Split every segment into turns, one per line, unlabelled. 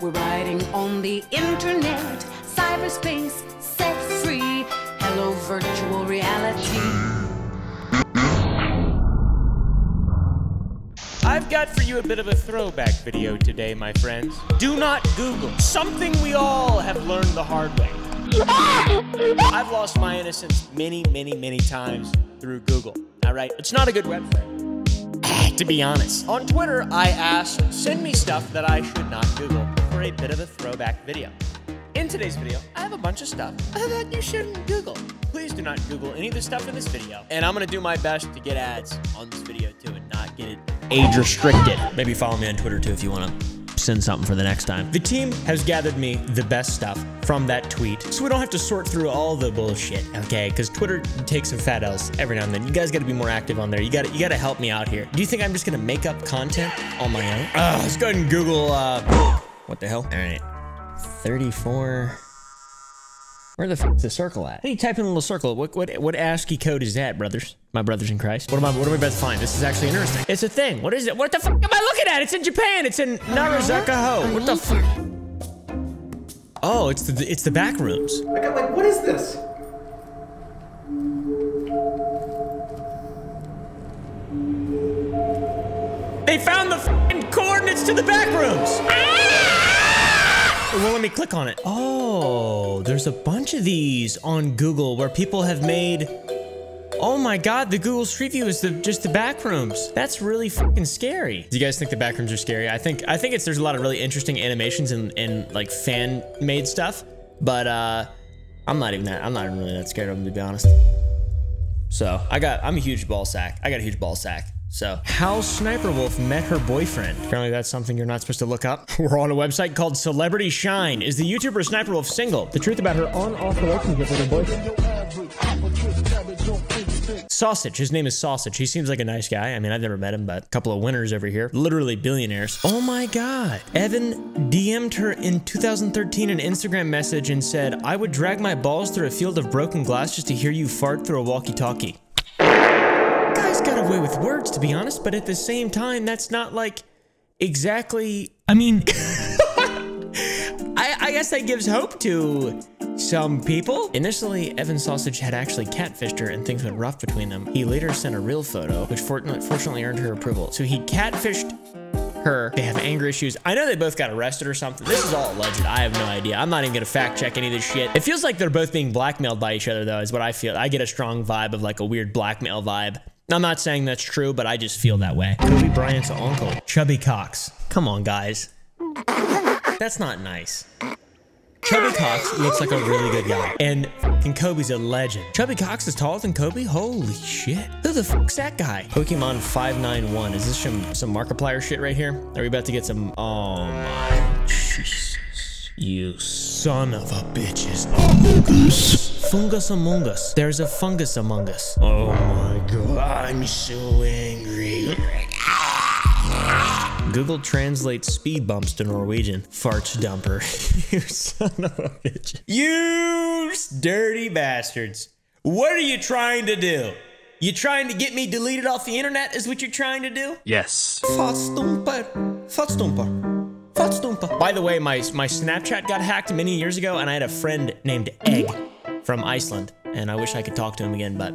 We're riding on the internet, cyberspace, set free. Hello, virtual reality.
I've got for you a bit of a throwback video today, my friends. Do not Google something we all have learned the hard way. I've lost my innocence many, many, many times through Google. All right, it's not a good website. to be honest. On Twitter, I asked, send me stuff that I should not Google for a bit of a throwback video. In today's video, I have a bunch of stuff that you shouldn't Google. Please do not Google any of the stuff in this video. And I'm gonna do my best to get ads on this video too and not get it age restricted. Maybe follow me on Twitter too if you wanna send something for the next time. The team has gathered me the best stuff from that tweet, so we don't have to sort through all the bullshit, okay? Because Twitter takes some fat L's every now and then. You guys got to be more active on there. You got to you got to help me out here. Do you think I'm just gonna make up content on my own? Uh, let's go ahead and Google. Uh, what the hell? All right, 34. Where the f is the circle at? How do you type in a little circle? What what what ASCII code is that, brothers? My brothers in Christ. What am I what am I about to find? This is actually interesting. It's a thing. What is it? What the f am I looking at? It's in Japan. It's in Narazaka-ho. What the f? Oh, it's the it's the back rooms.
I got like, what is this?
They found the f***ing coordinates to the back rooms. Ah! Won't let me click on it. Oh, there's a bunch of these on Google where people have made. Oh my God, the Google Street View is the just the back rooms. That's really fucking scary. Do you guys think the back rooms are scary? I think I think it's there's a lot of really interesting animations and, and like fan made stuff, but uh, I'm not even that. I'm not even really that scared of them to be honest. So I got I'm a huge ball sack. I got a huge ball sack. So, how Sniper Wolf met her boyfriend. Apparently, that's something you're not supposed to look up. We're on a website called Celebrity Shine. Is the YouTuber Sniper Wolf single? The truth about her on-off relationship with her boyfriend. Sausage. His name is Sausage. He seems like a nice guy. I mean, I've never met him, but a couple of winners over here. Literally billionaires. Oh my God. Evan DM'd her in 2013 an Instagram message and said, I would drag my balls through a field of broken glass just to hear you fart through a walkie-talkie guy's got away with words, to be honest, but at the same time, that's not like exactly. I mean, I, I, guess that gives hope to some people. Initially, Evan Sausage had actually catfished her and things went rough between them. He later sent a real photo, which fortunately earned her approval. So he catfished her. They have anger issues. I know they both got arrested or something. This is all alleged. I have no idea. I'm not even gonna fact check any of this shit. It feels like they're both being blackmailed by each other though, is what I feel. I get a strong vibe of like a weird blackmail vibe. I'm not saying that's true, but I just feel that way. Kobe Bryant's uncle, Chubby Cox. Come on, guys. That's not nice. Chubby Cox looks like a really good guy. And fucking Kobe's a legend. Chubby Cox is taller than Kobe? Holy shit. Who the fuck's that guy? Pokemon 591. Is this some, some Markiplier shit right here? Are we about to get some... Oh my Jesus. You son of a bitches. Among Us. Fungus Among Us. There's a fungus among us. Oh my god, I'm so angry. Google translates speed bumps to Norwegian. Farts dumper. you son of a bitch. You dirty bastards. What are you trying to do? You trying to get me deleted off the internet is what you're trying to do?
Yes.
Fartstumper. Fartstumper. By the way, my, my Snapchat got hacked many years ago, and I had a friend named Egg from Iceland, and I wish I could talk to him again, but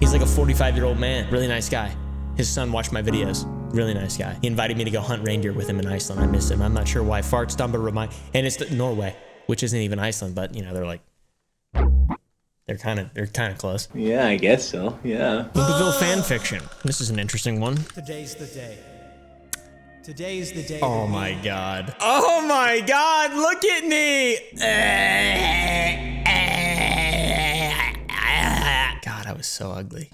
he's like a 45-year-old man. Really nice guy. His son watched my videos. Really nice guy. He invited me to go hunt reindeer with him in Iceland. I miss him. I'm not sure why. Farts, Fartstumper remind, and it's Norway, which isn't even Iceland, but you know they're like they're kind of they're kind of close.
Yeah, I guess so. Yeah.
Oompa fan fiction. This is an interesting one.
Today's the day. Today's the day.
Oh my god. Oh my god, look at me. Eh. God, I was so ugly.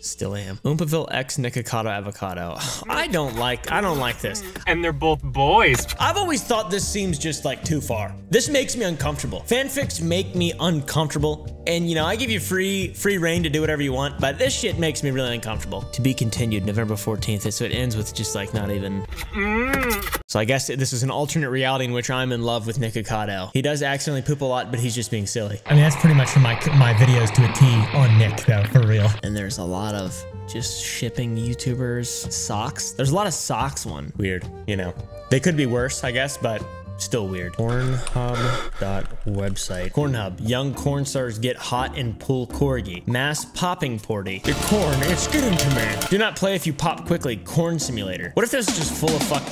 Still am. Oompaville X Nikocado Avocado. I don't like, I don't like this.
And they're both boys.
I've always thought this seems just like too far. This makes me uncomfortable. Fanfics make me uncomfortable. And you know, I give you free, free reign to do whatever you want, but this shit makes me really uncomfortable. To be continued November 14th, so it ends with just like not even. Mm. So I guess this is an alternate reality in which I'm in love with Nikocado. He does accidentally poop a lot, but he's just being silly.
I mean, that's pretty much from my, my videos to a T on Nick though, for real.
And there's a lot of just shipping YouTubers socks. There's a lot of socks one. Weird, you know. They could be worse, I guess, but still weird. Cornhub.website. Cornhub. Young corn stars get hot and pull corgi. Mass popping party. The corn, it's getting to me. Do not play if you pop quickly. Corn simulator. What if this is just full of fuck...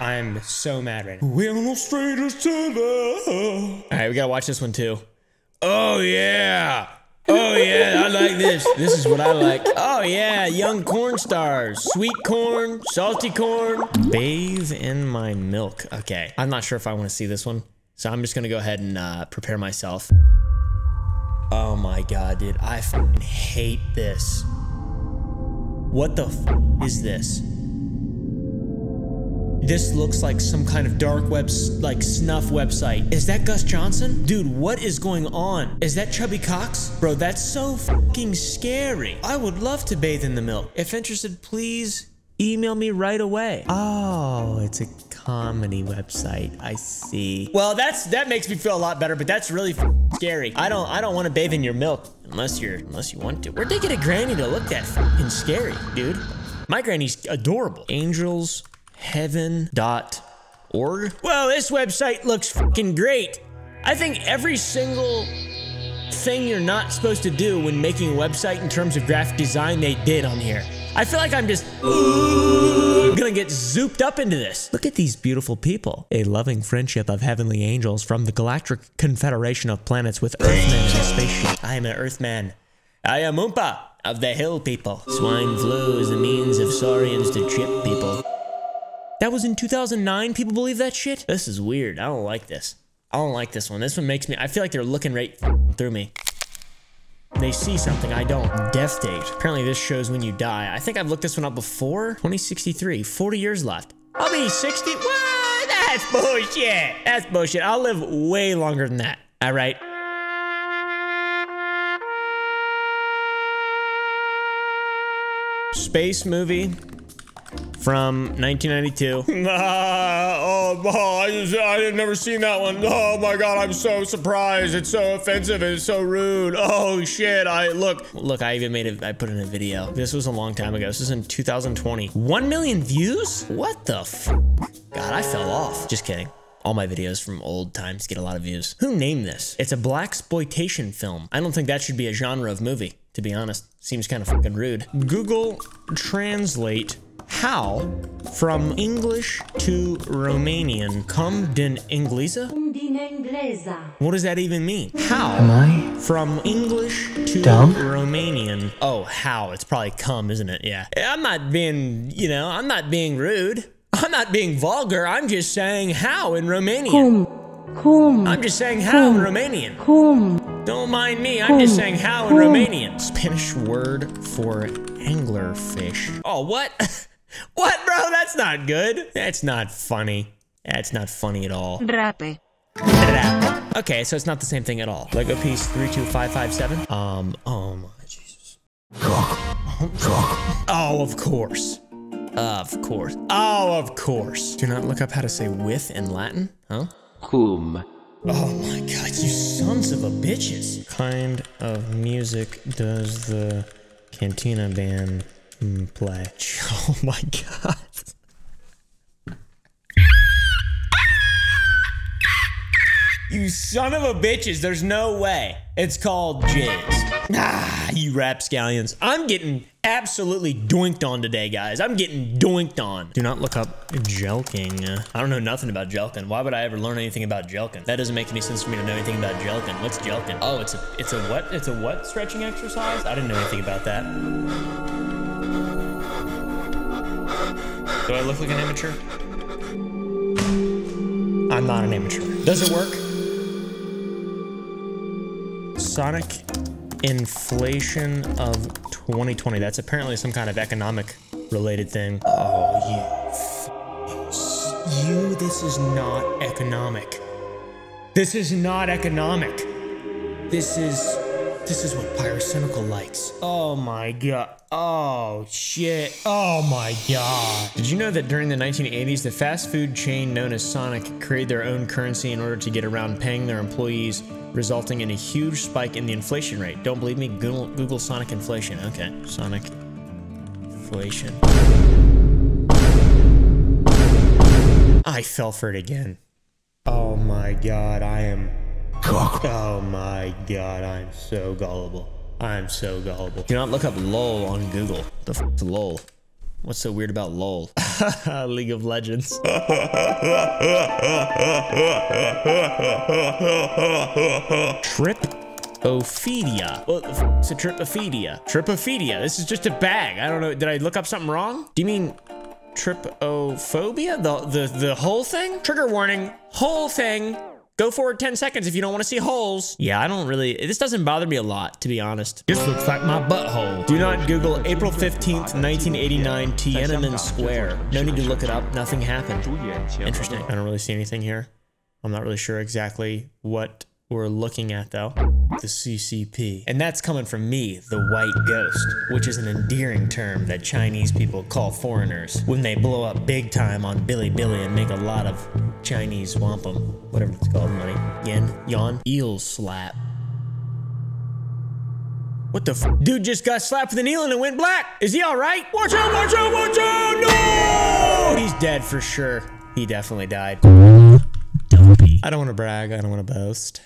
I'm so mad right now. We're no strangers to love. All right, we gotta watch this one too. Oh yeah. Oh yeah, I like this. This is what I like. Oh yeah, young corn stars. Sweet corn, salty corn. Bathe in my milk. Okay, I'm not sure if I want to see this one. So I'm just gonna go ahead and uh, prepare myself. Oh my god, dude. I hate this. What the f is this? This looks like some kind of dark web, like snuff website. Is that Gus Johnson? Dude, what is going on? Is that Chubby Cox? Bro, that's so fucking scary. I would love to bathe in the milk. If interested, please email me right away. Oh, it's a comedy website. I see. Well, that's that makes me feel a lot better, but that's really scary. I don't I don't want to bathe in your milk unless you're unless you want to. Where'd they get a granny to look that fucking scary, dude? My granny's adorable. Angels heaven.org. Well, this website looks fucking great. I think every single thing you're not supposed to do when making a website in terms of graphic design, they did on here. I feel like I'm just ooh, gonna get zooped up into this. Look at these beautiful people. A loving friendship of heavenly angels from the galactic confederation of planets with Earthmen in a spaceship. I am an Earthman. I am Oompa of the hill people. Swine flu is the means of saurians to trip people. That was in 2009? People believe that shit? This is weird. I don't like this. I don't like this one. This one makes me, I feel like they're looking right through me. They see something I don't. Death date. Apparently this shows when you die. I think I've looked this one up before. 2063, 40 years left. I'll be 60. What? That's bullshit. That's bullshit. I'll live way longer than that. All right. Space movie from 1992. oh, oh, I just, I had never seen that one. Oh my god, I'm so surprised. It's so offensive and it's so rude. Oh shit, I look, look, I even made it, I put in a video. This was a long time ago. This is in 2020. 1 million views? What the f? God, I fell off. Just kidding. All my videos from old times get a lot of views. Who named this? It's a black exploitation film. I don't think that should be a genre of movie, to be honest. Seems kind of fucking rude. Google Translate how from English to Romanian come din Englisa? What does that even mean? How
Am I
from English to
dumb?
Romanian? Oh, how? It's probably come, isn't it? Yeah. I'm not being, you know, I'm not being rude. I'm not being vulgar. I'm just saying how in Romanian.
Cum. Cum.
I'm just saying how in Romanian.
Cum.
Don't mind me. I'm just saying how in Romanian. Spanish word for anglerfish. Oh, what? What, bro? That's not good. That's not funny. That's not funny at all.
Drape.
Okay, so it's not the same thing at all. Lego piece 32557. Um, oh my Jesus. Oh, of course. Of course. Oh, of course. Do not look up how to say with in Latin, huh?
Cum.
Oh my god, you sons of a bitches. Kind of music does the Cantina band mm, play? Oh my god. You son of a bitches, there's no way. It's called jizz. Ah, you rapscallions. I'm getting absolutely doinked on today, guys. I'm getting doinked on. Do not look up jelqing. I don't know nothing about jelqing. Why would I ever learn anything about jelqing? That doesn't make any sense for me to know anything about jelqing. What's jelqing? Oh, it's a it's a what? It's a what stretching exercise? I didn't know anything about that. Do I look like an amateur? I'm not an amateur. Does it work? Sonic inflation of 2020. That's apparently some kind of economic related thing. Oh, you. You, this is not economic. This is not economic. This is. This is what Pyrocynical likes. Oh my god. Oh shit. Oh my god. Did you know that during the 1980s, the fast food chain known as Sonic created their own currency in order to get around paying their employees, resulting in a huge spike in the inflation rate? Don't believe me? Google, Google Sonic inflation. Okay. Sonic inflation. I fell for it again. Oh my god, I am. Oh my god, I'm so gullible. I'm so gullible. Do not look up LOL on Google. The f LOL? What's so weird about LOL? League of Legends. Tripophilia. Well, it's a tripophilia. Tripophilia. This is just a bag. I don't know. Did I look up something wrong? Do you mean trypophobia? The the the whole thing? Trigger warning. Whole thing. Go forward 10 seconds if you don't want to see holes. Yeah, I don't really, this doesn't bother me a lot, to be honest. This looks like my butthole. Do not Google April 15th, 1989 Tiananmen Square. No need to look it up. Nothing happened. Interesting. I don't really see anything here. I'm not really sure exactly what we're looking at though. The CCP. And that's coming from me, the white ghost, which is an endearing term that Chinese people call foreigners when they blow up big time on Bilibili and make a lot of Chinese wampum, whatever it's called, money. Yen, yon, eel slap. What the f? Dude just got slapped with an eel and it went black. Is he all right? Watch out, watch out, watch out! No! He's dead for sure. He definitely died. I don't want to brag. I don't want to boast.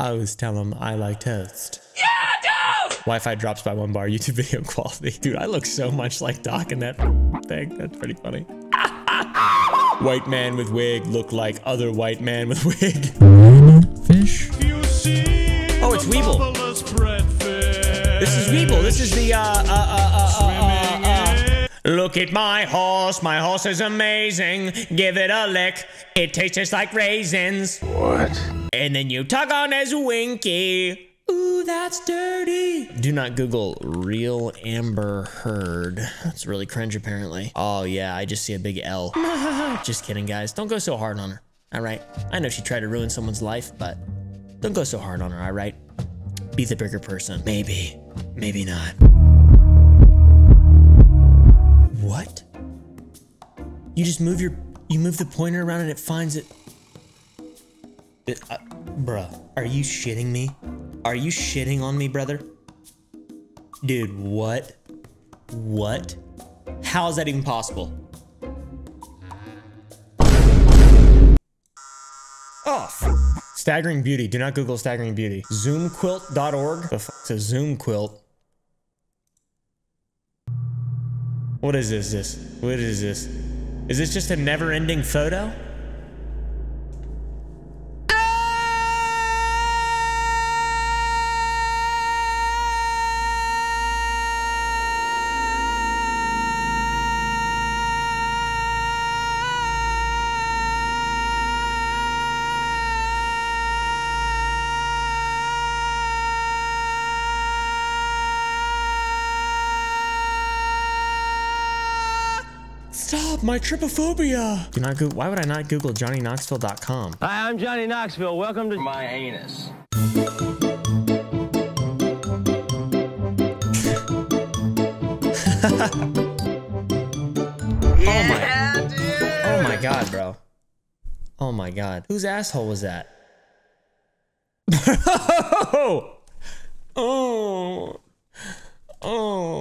I always tell him I like toast. Yeah, dude! Wi-Fi drops by one bar, YouTube video quality. Dude, I look so much like Doc in that thing. That's pretty funny. white man with wig look like other white man with wig. Fish. Oh, it's Weebl. This is Weebl. This is the uh uh uh uh uh. uh, uh. Look at my horse. My horse is amazing. Give it a lick. It tastes just like raisins.
What?
And then you tug on his winky. Ooh, that's dirty. Do not Google real Amber Heard. That's really cringe, apparently. Oh, yeah, I just see a big L. just kidding, guys. Don't go so hard on her. All right. I know she tried to ruin someone's life, but don't go so hard on her, all right? Be the bigger person. Maybe. Maybe not. You just move your you move the pointer around and it finds it. it uh, bruh, are you shitting me? Are you shitting on me, brother? Dude, what? What? How is that even possible? Off. Staggering Beauty. Do not Google Staggering Beauty. Zoomquilt.org. The fuck's a Zoom quilt? What is this? This? What is this? Is this just a never-ending photo? Stop my trypophobia. Do not go. Why would I not Google JohnnyKnoxville.com?
Hi, I'm Johnny Knoxville. Welcome to my anus.
Oh my. Oh my god, bro. Oh my god. Whose asshole was that? oh. Oh. Oh.